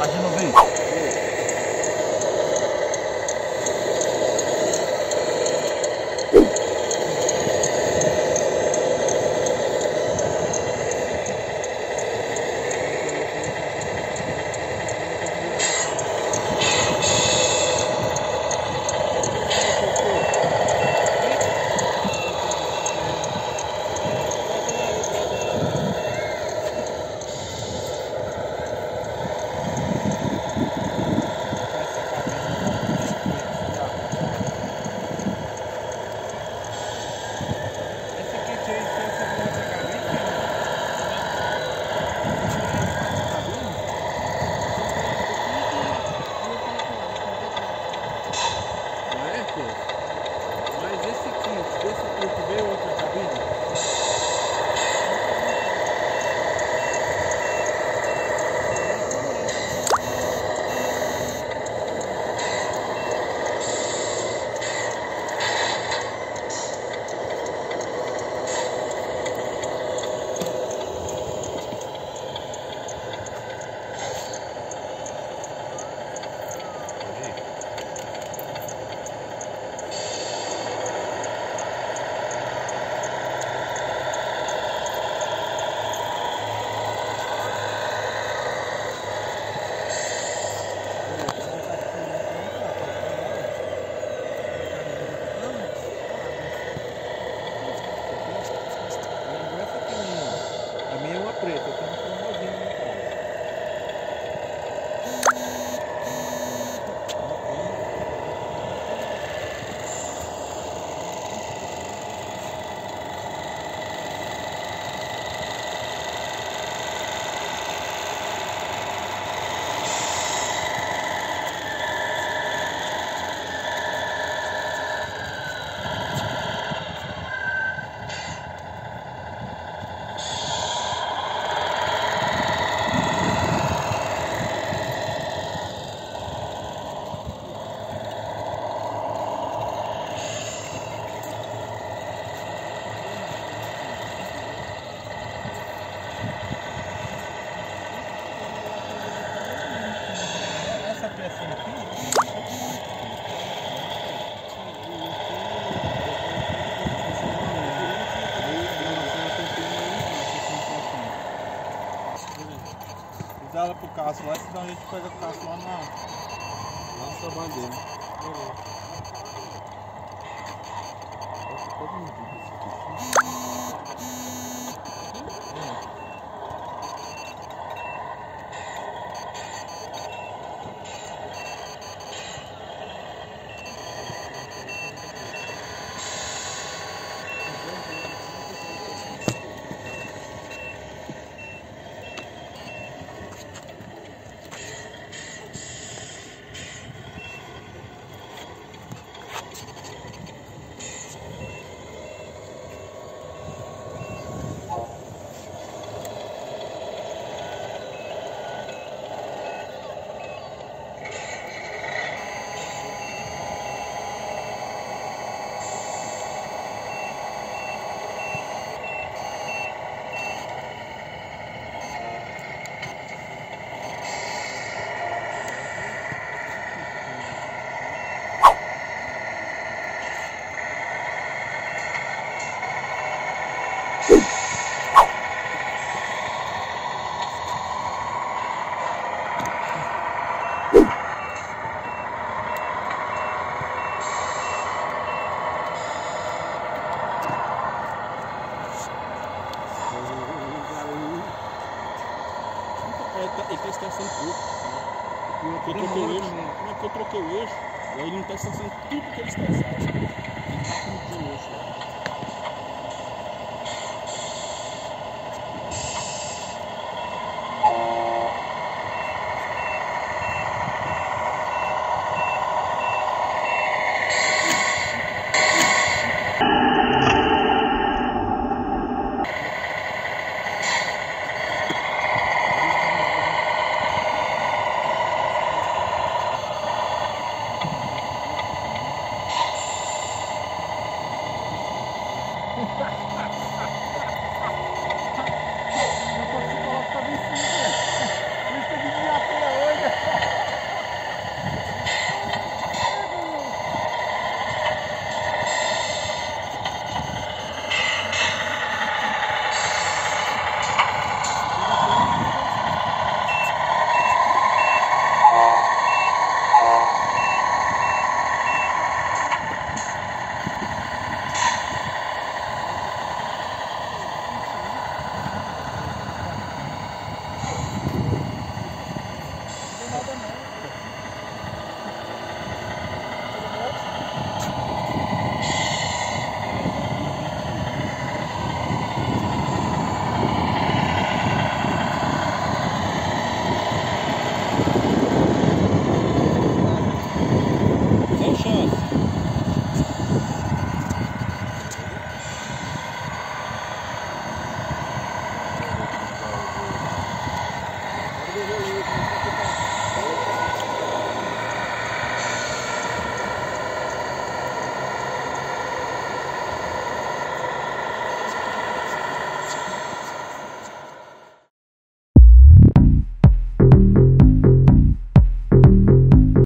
Tá Aqui no veio. Ela pro Cássio lá, senão a gente pega o Cássio lá na. Lá no trabalho dele. É, tá- ele tá estressando pouco. Porque eu troquei o eixo. Não porque eu troquei o eixo, aí ele não tá estressando tudo que ele estressava.